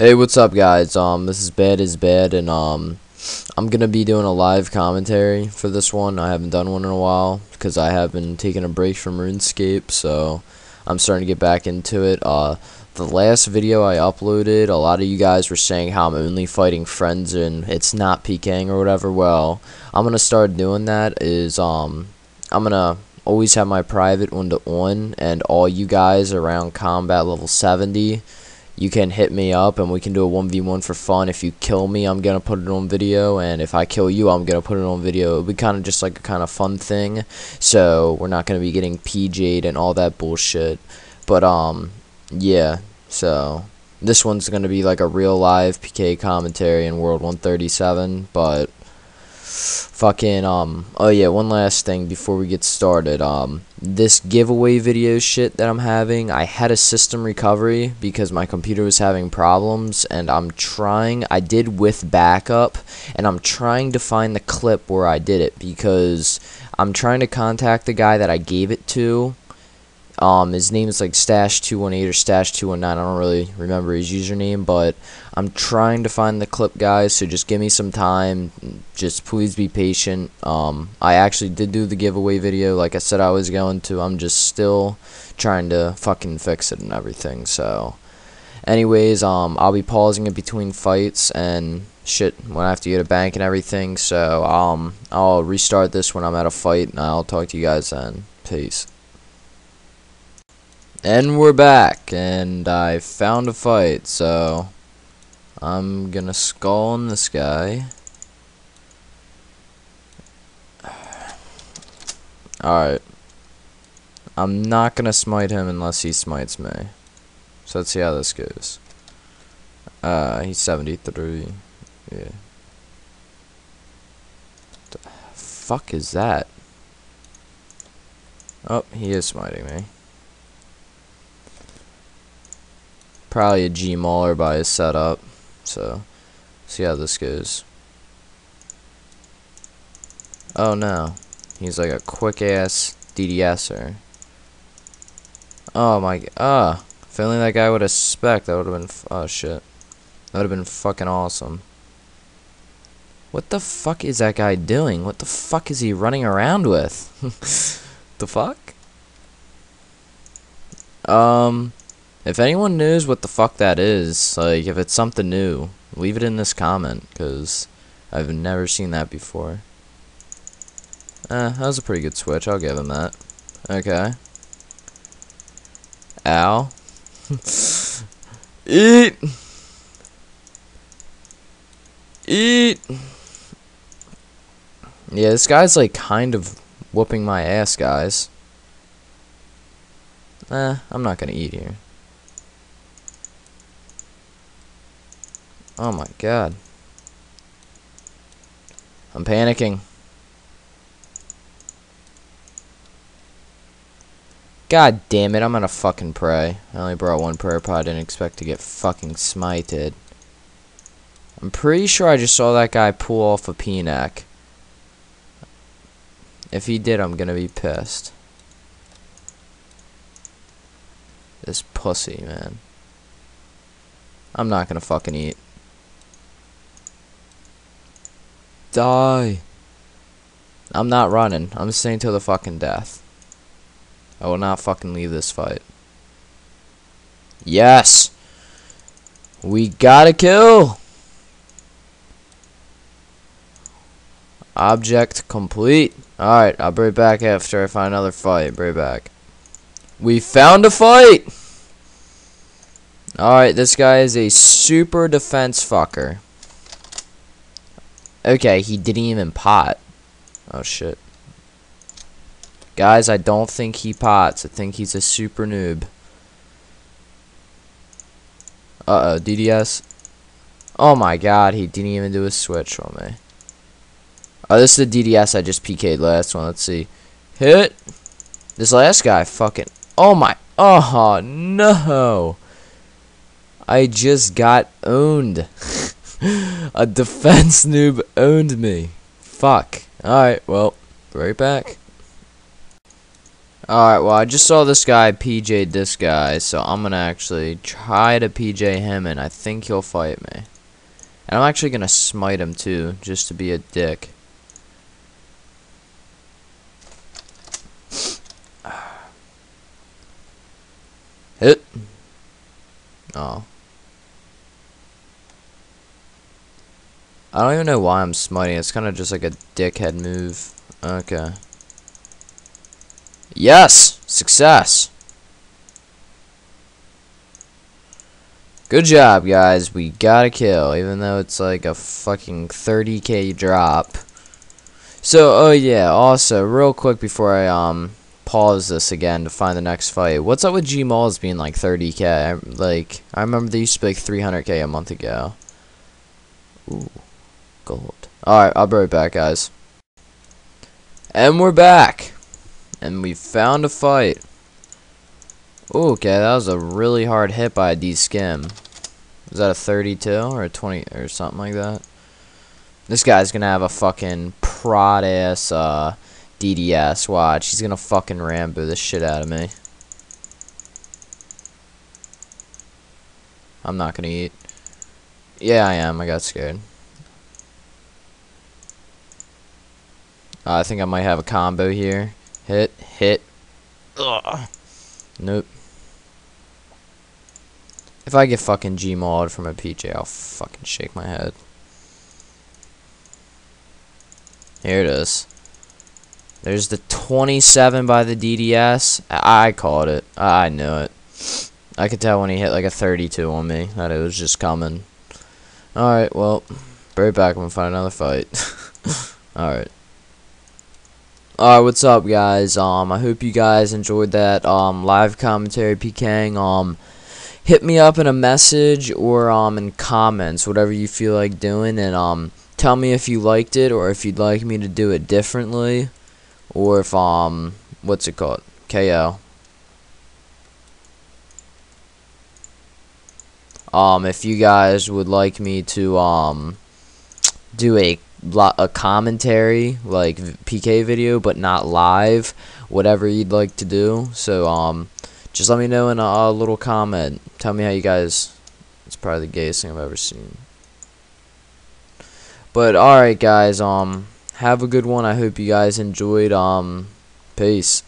Hey, what's up, guys? Um, this is Bad is Bad, and um, I'm gonna be doing a live commentary for this one. I haven't done one in a while because I have been taking a break from RuneScape, so I'm starting to get back into it. Uh, the last video I uploaded, a lot of you guys were saying how I'm only fighting friends and it's not PKing or whatever. Well, I'm gonna start doing that. Is um, I'm gonna always have my private one to one, and all you guys around combat level 70 you can hit me up and we can do a 1v1 for fun. If you kill me, I'm going to put it on video, and if I kill you, I'm going to put it on video. It'll be kind of just like a kind of fun thing, so we're not going to be getting PJ'd and all that bullshit. But, um, yeah, so this one's going to be like a real live PK commentary in World 137, but fucking um oh yeah one last thing before we get started. Um this giveaway video shit that i'm having i had a system recovery because my computer was having problems and i'm trying i did with backup and i'm trying to find the clip where i did it because i'm trying to contact the guy that i gave it to um, his name is like Stash218 or Stash219. I don't really remember his username, but I'm trying to find the clip, guys. So just give me some time. Just please be patient. Um, I actually did do the giveaway video, like I said I was going to. I'm just still trying to fucking fix it and everything. So, anyways, um, I'll be pausing it between fights and shit when I have to get a bank and everything. So, um, I'll restart this when I'm at a fight, and I'll talk to you guys then. Peace. And we're back, and I found a fight, so I'm gonna skull on this guy. Alright. I'm not gonna smite him unless he smites me. So let's see how this goes. Uh, he's 73. Yeah. The fuck is that? Oh, he is smiting me. Probably a G Mauler by his setup. So, see how this goes. Oh no. He's like a quick ass DDSer. Oh my. Ah. If only that guy would have spec, that would have been. oh shit. That would have been fucking awesome. What the fuck is that guy doing? What the fuck is he running around with? the fuck? Um. If anyone knows what the fuck that is, like, if it's something new, leave it in this comment, because I've never seen that before. Eh, that was a pretty good switch, I'll give him that. Okay. Ow. Eat! Eat! Yeah, this guy's, like, kind of whooping my ass, guys. Eh, I'm not gonna eat here. Oh my god. I'm panicking. God damn it, I'm gonna fucking pray. I only brought one prayer pot, didn't expect to get fucking smited. I'm pretty sure I just saw that guy pull off a PNAC. If he did, I'm gonna be pissed. This pussy, man. I'm not gonna fucking eat. Die. I'm not running. I'm staying till the fucking death. I will not fucking leave this fight. Yes! We gotta kill! Object complete. Alright, I'll be back after I find another fight. Be back. We found a fight! Alright, this guy is a super defense fucker. Okay, he didn't even pot. Oh, shit. Guys, I don't think he pots. I think he's a super noob. Uh-oh, DDS. Oh my god, he didn't even do a switch on me. Oh, this is the DDS I just PK'd last one. Let's see. Hit. This last guy fucking... Oh my... Oh, no. I just got owned. A defense noob owned me. Fuck. Alright, well, right back. Alright, well, I just saw this guy PJ this guy, so I'm gonna actually try to PJ him, and I think he'll fight me. And I'm actually gonna smite him too, just to be a dick. Hit. Oh. I don't even know why I'm smiting. It's kind of just like a dickhead move. Okay. Yes! Success! Good job, guys. We got a kill, even though it's like a fucking 30k drop. So, oh yeah, also, real quick before I, um, pause this again to find the next fight. What's up with G-Mauls being like 30k? I, like, I remember they used to be like 300k a month ago. Ooh, gold. Alright, I'll be right back, guys. And we're back! And we found a fight. Ooh, okay, that was a really hard hit by a D-Scim. Was that a 32 or a 20 or something like that? This guy's gonna have a fucking prod ass, uh, DDS. Watch, he's gonna fucking Rambo the shit out of me. I'm not gonna eat. Yeah, I am. I got scared. Uh, I think I might have a combo here. Hit, hit. Ugh. Nope. If I get fucking Gmauled from a PJ, I'll fucking shake my head. Here it is. There's the 27 by the DDS. I called it. I knew it. I could tell when he hit like a 32 on me that it was just coming. Alright, well, be right back. I'm gonna find another fight. Alright. Alright, what's up, guys? Um, I hope you guys enjoyed that um live commentary PKing. Um, hit me up in a message or um in comments, whatever you feel like doing, and um tell me if you liked it or if you'd like me to do it differently or if um what's it called KO um if you guys would like me to um do a a commentary like PK video but not live whatever you'd like to do so um just let me know in a, a little comment tell me how you guys it's probably the gayest thing I've ever seen but alright guys um have a good one. I hope you guys enjoyed. Um, peace.